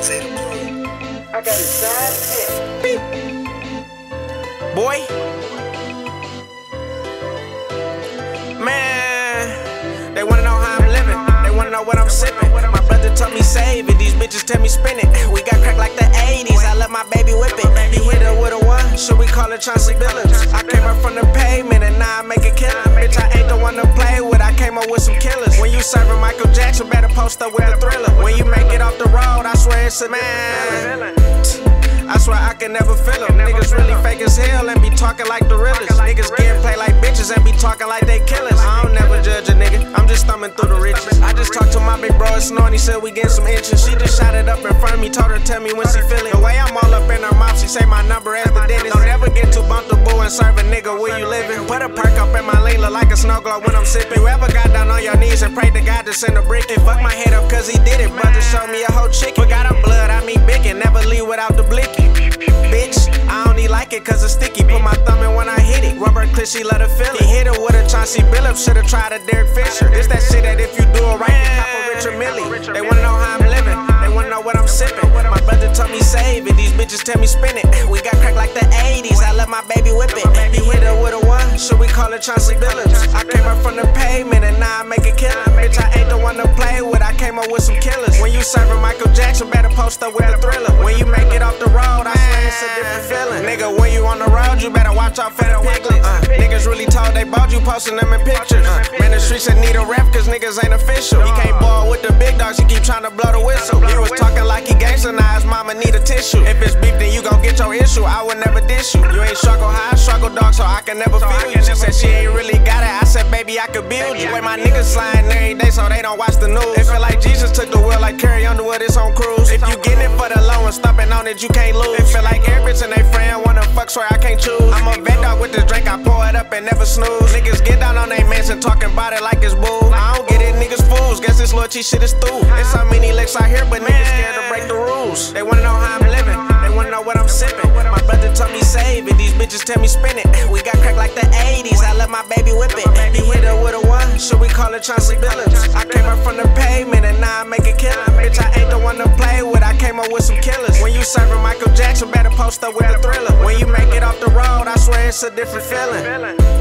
Say the. I got a side chick. Boy. Man, they wanna know how I'm living. They wanna know what I'm sipping. My brother told me save it. These bitches tell me spin it. We got crack like the 80s. I let my baby whip it. He hit her with a one. Should we call it Chauncey Billups? I came up from the pavement and now I make a killing. Bitch, I ain't the one to play with. I came up with some killers. Serving Michael Jackson, better post up with the thriller. When you make it off the road, I swear it's a man. I swear I can never feel them. Niggas really fake as hell and be talking like the realest. Niggas get play like bitches and be talking like they killers. I don't never judge a nigga, I'm just thumbing through the riches. I just talked to my big bro, it's Snorty, said we getting some inches. She just shot it up in front of me, told her tell me when she feel it. The way I'm all up in her mouth, she say my number as the dentist. Don't ever get too bumpable and serve a nigga where you living. Put a perk up in my look like a snow globe when I'm sipping. You ever got down on your knees and prayed to send a brick? And fuck my head up cause he did it. Brother showed me a whole chicken. Forgot I'm blood, I mean big and never leave without the blicky. Bitch, I only like it cause it's sticky. Put my thumb in when I hit it. Rubber clip, she let her feel it. He hit her with a Chauncey Billups, should've tried a Derek Fisher. This that shit that if you do it right, you cop a Richard Mille. They wanna know how I'm living, they wanna know what I'm sipping. My brother told me save it, these bitches tell me spin it. We got crack like the 80s, I let my baby whip it. He hit her with a one, should we call it Chauncey Billups? I came up from the pavement you serving Michael Jackson, better post up with the thriller. When you make it off the road, I swear it's a different feeling. Nigga, when you on the road, you better watch out for the piglets. Uh, niggas really told they bought you posting them in pictures. Uh, man, the streets that need a ref, cause niggas ain't official. He can't ball with the big dogs, he keep trying to blow the whistle. He was talking like he gangsta, now his mama need a tissue. If it's beef, then you gon' get your issue. I would never dish you. You ain't struggle high, struggle dog, so I can never feel you. She said she ain't really got it. I said, baby, I could build you. Way my niggas sliding every day, so they don't watch the news. It feel like Jesus it, you can't lose. It feel like every bitch and they friend wanna fuck, swear I can't choose. I'm a vet dog with this drink, I pour it up and never snooze. Niggas get down on they mans and talking about it like it's boo. I don't get it, niggas fools. Guess this loyalty shit is through. There's so many licks out here, but niggas scared to break the rules. They wanna know how I'm living, they wanna know what I'm sipping. My brother told me save it, these bitches tell me spin it. We got crack like the 80s, I let my baby whip it. Call it Chauncey Billups? I came up from the pavement and now I make a killing. Bitch, I ain't the one to play with, I came up with some killers. When you serving Michael Jackson, better post up with a thriller. When you make it off the road, I swear it's a different feeling.